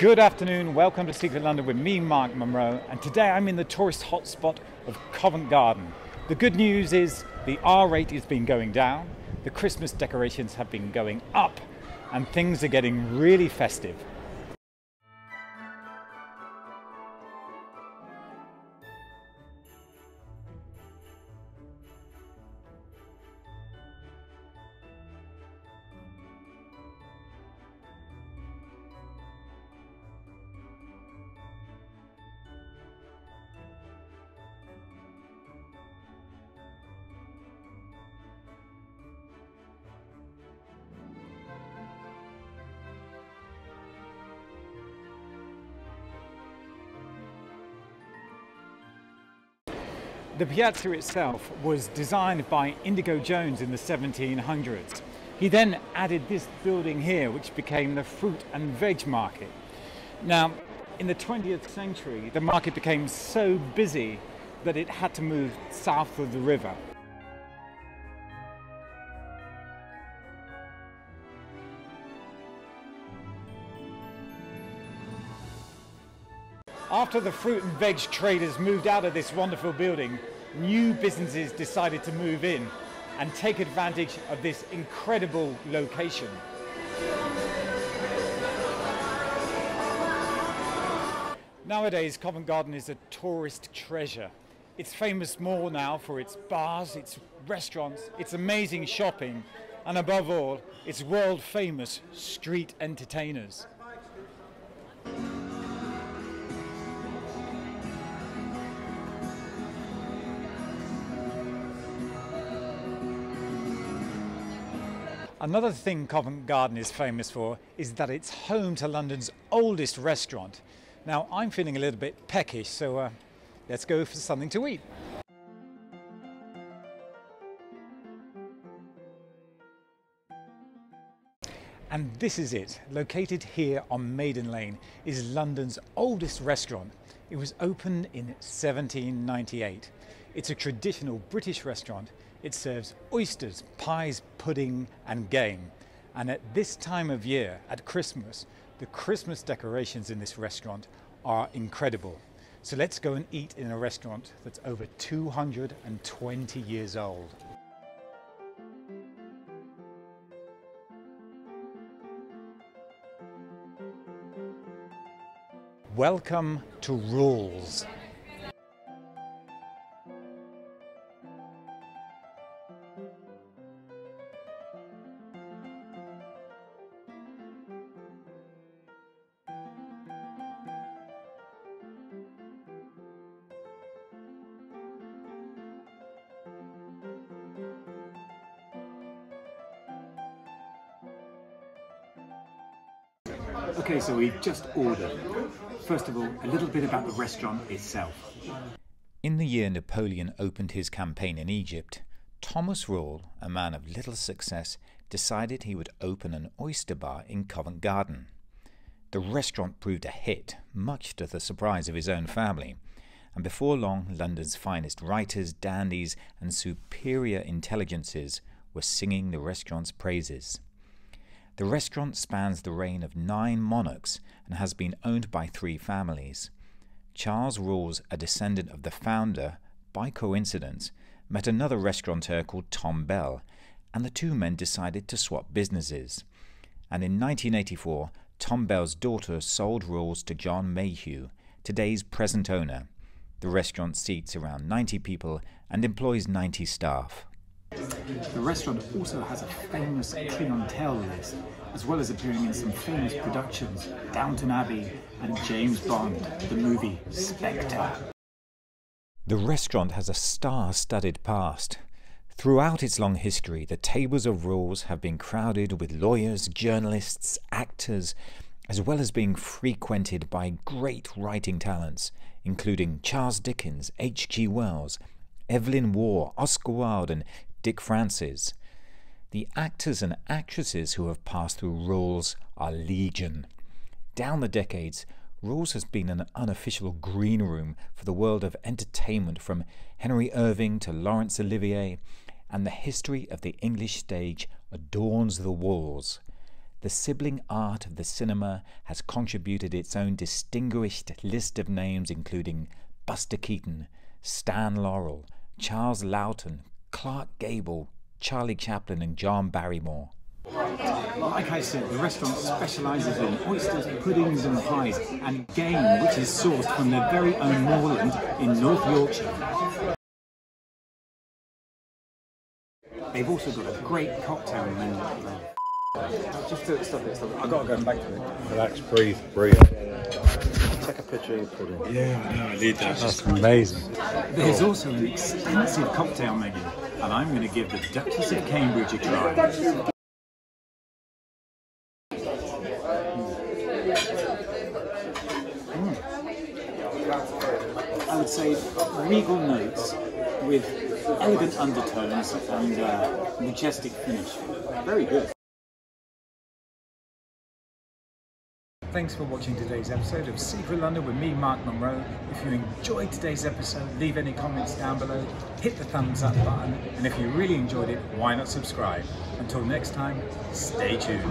Good afternoon, welcome to Secret London with me, Mark Monroe, and today I'm in the tourist hotspot of Covent Garden. The good news is the R rate has been going down, the Christmas decorations have been going up, and things are getting really festive. The piazza itself was designed by Inigo Jones in the 1700s. He then added this building here, which became the fruit and veg market. Now, in the 20th century, the market became so busy that it had to move south of the river. After the fruit and veg traders moved out of this wonderful building, new businesses decided to move in and take advantage of this incredible location. Nowadays, Covent Garden is a tourist treasure. It's famous more now for its bars, its restaurants, its amazing shopping, and above all, its world famous street entertainers. Another thing Covent Garden is famous for is that it's home to London's oldest restaurant. Now, I'm feeling a little bit peckish, so uh, let's go for something to eat. And this is it. Located here on Maiden Lane is London's oldest restaurant. It was opened in 1798. It's a traditional British restaurant it serves oysters, pies, pudding, and game. And at this time of year, at Christmas, the Christmas decorations in this restaurant are incredible. So let's go and eat in a restaurant that's over 220 years old. Welcome to Rules. Okay, so we've just ordered. First of all, a little bit about the restaurant itself. In the year Napoleon opened his campaign in Egypt, Thomas Rule, a man of little success, decided he would open an oyster bar in Covent Garden. The restaurant proved a hit, much to the surprise of his own family, and before long London's finest writers, dandies, and superior intelligences were singing the restaurant's praises. The restaurant spans the reign of nine monarchs and has been owned by three families. Charles Rules, a descendant of the founder, by coincidence, met another restaurateur called Tom Bell, and the two men decided to swap businesses. And in 1984, Tom Bell's daughter sold Rules to John Mayhew, today's present owner. The restaurant seats around 90 people and employs 90 staff. The restaurant also has a famous clientele list, as well as appearing in some famous productions, Downton Abbey and James Bond, the movie Spectre. The restaurant has a star-studded past. Throughout its long history, the tables of rules have been crowded with lawyers, journalists, actors, as well as being frequented by great writing talents, including Charles Dickens, H.G. Wells, Evelyn Waugh, Oscar Wilde, and Dick Francis. The actors and actresses who have passed through Rules are legion. Down the decades, Rules has been an unofficial green room for the world of entertainment from Henry Irving to Laurence Olivier, and the history of the English stage adorns the walls. the sibling art of the cinema has contributed its own distinguished list of names, including Buster Keaton, Stan Laurel, Charles Laughton, Clark Gable, Charlie Chaplin, and John Barrymore. Like I said, the restaurant specialises in oysters, puddings, and pies, and game which is sourced from their very own moorland in North Yorkshire. They've also got a great cocktail menu. Just to stop it, stop it. I've got to go back to it. Relax, breathe, breathe. Take a picture of your pudding. Yeah, I know, I need that. That's amazing. There's also an extensive cocktail menu, and I'm going to give the Duchess of Cambridge a try. I would say regal notes with elegant undertones and uh, majestic finish. Very good. Thanks for watching today's episode of Secret London with me, Mark Monroe. If you enjoyed today's episode, leave any comments down below, hit the thumbs up button, and if you really enjoyed it, why not subscribe? Until next time, stay tuned.